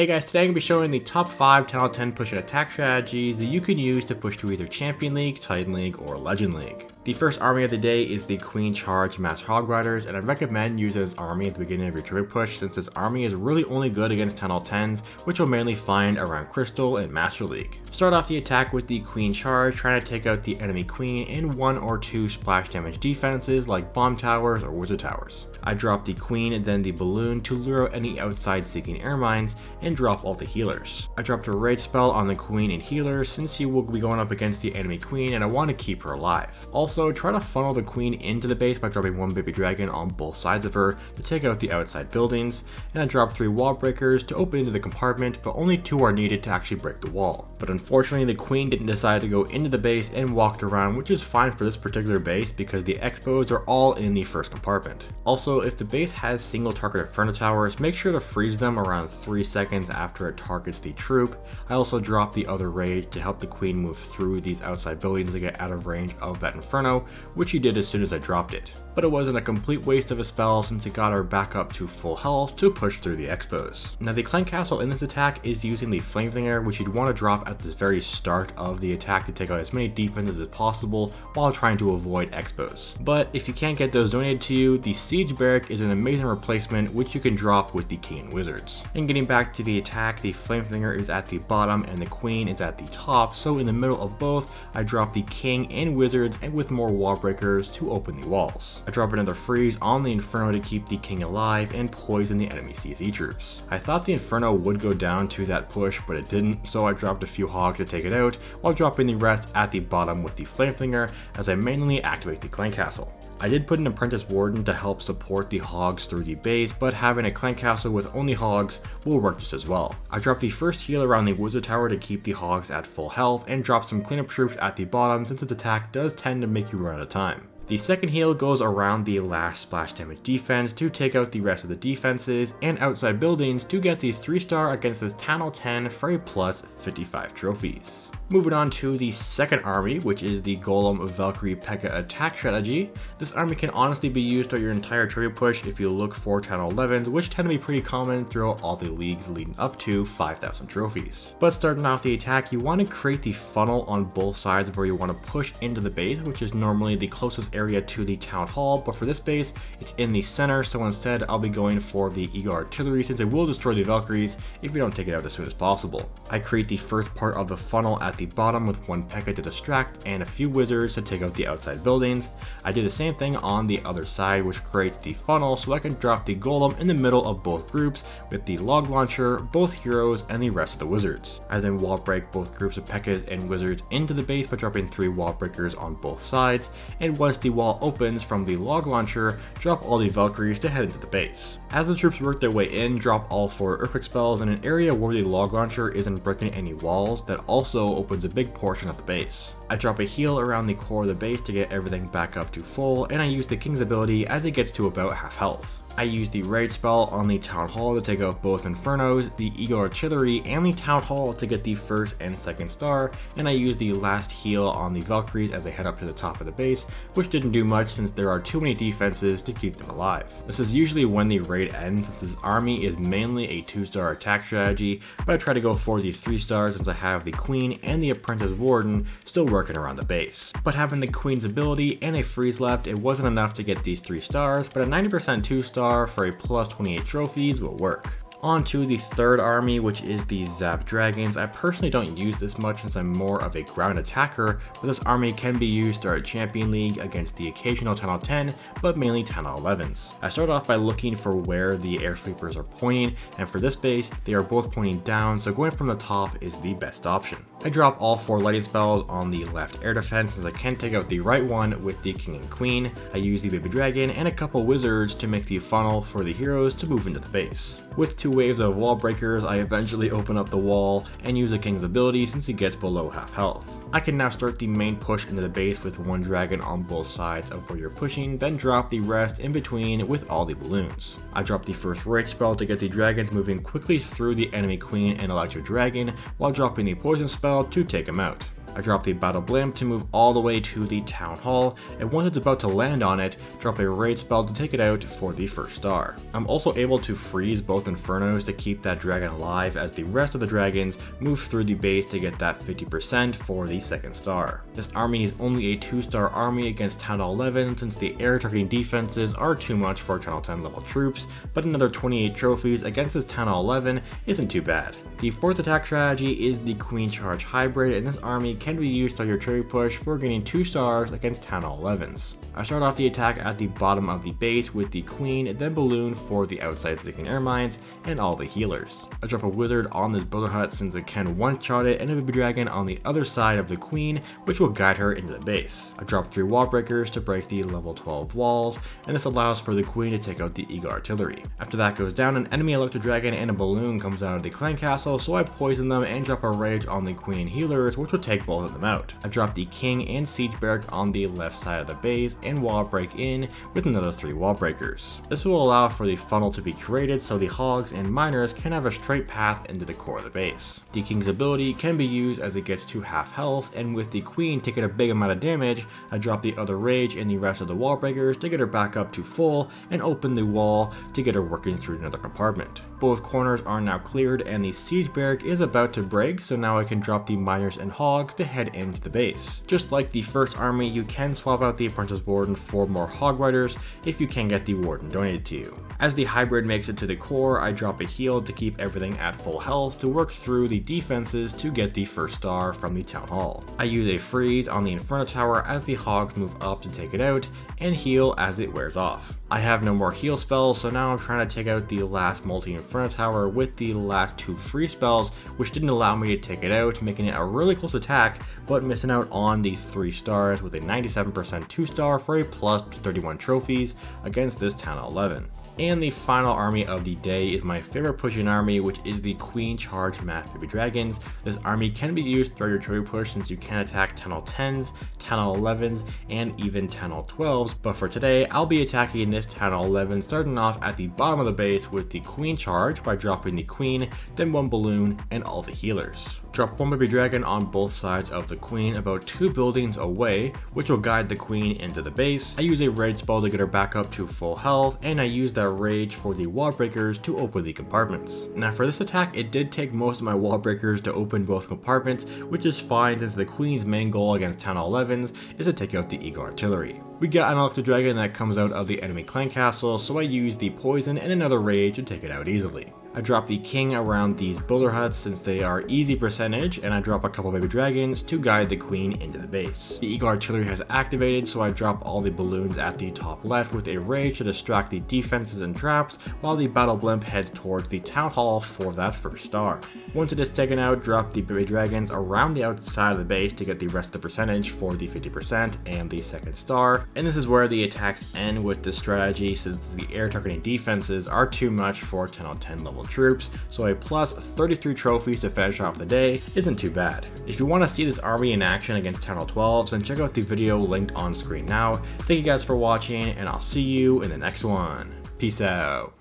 Hey guys, today I'm going to be showing the top 5 10 out of 10 push and attack strategies that you can use to push to either Champion League, Titan League, or Legend League. The first army of the day is the Queen Charge Mass Hog Riders, and I recommend using this army at the beginning of your trophy push since this army is really only good against 10 all 10s, which you'll mainly find around Crystal and Master League. Start off the attack with the Queen Charge, trying to take out the enemy Queen in one or two splash damage defenses like Bomb Towers or Wizard Towers. I drop the Queen and then the Balloon to lure out any outside seeking air mines and drop all the healers. I dropped a Rage spell on the Queen and healer since he will be going up against the enemy Queen and I want to keep her alive. Also, also, try to funnel the queen into the base by dropping one baby dragon on both sides of her to take out the outside buildings, and I drop three wall breakers to open into the compartment, but only two are needed to actually break the wall. But unfortunately, the queen didn't decide to go into the base and walked around, which is fine for this particular base because the expos are all in the first compartment. Also, if the base has single target inferno towers, make sure to freeze them around 3 seconds after it targets the troop. I also dropped the other rage to help the queen move through these outside buildings to get out of range of that inferno Inferno, which he did as soon as I dropped it. But it wasn't a complete waste of a spell since it got her back up to full health to push through the expos. Now the Clan Castle in this attack is using the Flamethrower which you'd want to drop at the very start of the attack to take out as many defenses as possible while trying to avoid expos. But if you can't get those donated to you, the Siege Barrack is an amazing replacement which you can drop with the King and Wizards. And getting back to the attack, the Flamethrower is at the bottom and the Queen is at the top, so in the middle of both, I drop the King and Wizards and with more wall breakers to open the walls. I drop another freeze on the Inferno to keep the king alive and poison the enemy CC troops. I thought the Inferno would go down to that push, but it didn't, so I dropped a few hogs to take it out, while dropping the rest at the bottom with the Flamethrower as I manually activate the Clan Castle. I did put an Apprentice Warden to help support the hogs through the base, but having a clan Castle with only hogs will work just as well. I dropped the first heal around the Wizard Tower to keep the hogs at full health, and dropped some cleanup troops at the bottom since its attack does tend to make you run out of time. The second heal goes around the last splash damage defense to take out the rest of the defenses and outside buildings to get the 3 star against this Hall 10 for a plus 55 trophies. Moving on to the second army, which is the Golem Valkyrie P.E.K.K.A attack strategy. This army can honestly be used throughout your entire trophy push if you look for Hall 11s, which tend to be pretty common throughout all the leagues leading up to 5,000 trophies. But starting off the attack, you want to create the funnel on both sides where you want to push into the base, which is normally the closest area to the Town Hall, but for this base, it's in the center, so instead I'll be going for the Eagle Artillery since it will destroy the Valkyries if you don't take it out as soon as possible. I create the first part of the funnel at the bottom with one P.E.K.K.A to distract and a few wizards to take out the outside buildings. I do the same thing on the other side which creates the funnel so I can drop the golem in the middle of both groups with the log launcher, both heroes, and the rest of the wizards. I then wall break both groups of P.E.K.K.As and wizards into the base by dropping three wall breakers on both sides, and once the wall opens from the log launcher, drop all the Valkyries to head into the base. As the troops work their way in, drop all four Earthquake spells in an area where the log launcher isn't breaking any walls that also opens a big portion of the base. I drop a heal around the core of the base to get everything back up to full, and I use the King's ability as it gets to about half health. I used the rage spell on the Town Hall to take out both Infernos, the Eagle Artillery, and the Town Hall to get the first and second star, and I used the last heal on the Valkyries as they head up to the top of the base, which didn't do much since there are too many defenses to keep them alive. This is usually when the raid ends since this army is mainly a 2 star attack strategy, but I try to go for the 3 stars since I have the Queen and the Apprentice Warden still working around the base. But having the Queen's ability and a freeze left, it wasn't enough to get these 3 stars, but a 90% 2 star star for a plus 28 trophies will work. On to the third army, which is the Zap Dragons. I personally don't use this much since I'm more of a ground attacker, but this army can be used throughout Champion League against the occasional 10 out 10, but mainly 10 out 11s. I start off by looking for where the air sweepers are pointing, and for this base, they are both pointing down, so going from the top is the best option. I drop all four lightning spells on the left air defense since I can't take out the right one with the king and queen. I use the baby dragon and a couple wizards to make the funnel for the heroes to move into the base. With two waves of wall breakers, I eventually open up the wall and use the king's ability since he gets below half health. I can now start the main push into the base with one dragon on both sides of where you're pushing, then drop the rest in between with all the balloons. I drop the first rage spell to get the dragons moving quickly through the enemy queen and electro dragon while dropping the poison spell to take him out. I drop the Battle Blimp to move all the way to the Town Hall, and once it's about to land on it, drop a Rage spell to take it out for the first star. I'm also able to freeze both Infernos to keep that dragon alive as the rest of the dragons move through the base to get that 50% for the second star. This army is only a 2 star army against Town Hall 11 since the air targeting defenses are too much for Town Hall 10 level troops, but another 28 trophies against this Town Hall 11 isn't too bad. The fourth attack strategy is the Queen Charge Hybrid, and this army can be used on your trophy push for getting 2 stars against Town Hall 11s. I start off the attack at the bottom of the base with the Queen, then Balloon for the outside seeking air mines, and all the healers. I drop a Wizard on this Hut since it can one-shot it, and a Baby Dragon on the other side of the Queen, which will guide her into the base. I drop 3 Wall Breakers to break the level 12 walls, and this allows for the Queen to take out the Eagle Artillery. After that goes down, an enemy Electro Dragon and a Balloon comes out of the Clan Castle, so I poison them and drop a Rage on the Queen healers, which will take both of them out. I drop the King and Siege Barrack on the left side of the base, and wall break in with another 3 wall breakers. This will allow for the funnel to be created so the hogs and miners can have a straight path into the core of the base. The king's ability can be used as it gets to half health and with the queen taking a big amount of damage, I drop the other rage and the rest of the wall breakers to get her back up to full and open the wall to get her working through another compartment. Both corners are now cleared and the siege barrack is about to break so now I can drop the miners and hogs to head into the base. Just like the first army, you can swap out the apprentice warden for more hog riders if you can get the warden donated to you. As the hybrid makes it to the core, I drop a heal to keep everything at full health to work through the defenses to get the first star from the town hall. I use a freeze on the Inferno Tower as the hogs move up to take it out, and heal as it wears off. I have no more heal spells, so now I'm trying to take out the last multi-Inferno Tower with the last two freeze spells, which didn't allow me to take it out, making it a really close attack, but missing out on the 3 stars with a 97% 2 star for a plus 31 trophies against this Town 11. And the final army of the day is my favorite pushing army, which is the Queen Charge Mass Baby Dragons. This army can be used throughout your trophy push since you can attack Town Hall 10s, Town Hall 11s, and even Town Hall 12s, but for today, I'll be attacking this Town Hall 11 starting off at the bottom of the base with the Queen Charge by dropping the Queen, then one Balloon, and all the healers. Drop one baby dragon on both sides of the queen about two buildings away, which will guide the queen into the base. I use a rage spell to get her back up to full health, and I use that rage for the wall breakers to open the compartments. Now for this attack, it did take most of my wall breakers to open both compartments, which is fine since the queen's main goal against Town Hall 11s is to take out the Eagle Artillery. We got an Electro Dragon that comes out of the enemy clan castle, so I use the poison and another rage to take it out easily. I drop the king around these builder huts since they are easy percentage, and I drop a couple baby dragons to guide the queen into the base. The eagle artillery has activated, so I drop all the balloons at the top left with a rage to distract the defenses and traps, while the battle blimp heads towards the town hall for that first star. Once it is taken out, drop the baby dragons around the outside of the base to get the rest of the percentage for the 50% and the second star, and this is where the attacks end with this strategy since the air targeting defenses are too much for 10 on 10 level troops, so a plus 33 trophies to finish off the day isn't too bad. If you want to see this army in action against Town Hall 12s, then check out the video linked on screen now. Thank you guys for watching, and I'll see you in the next one. Peace out.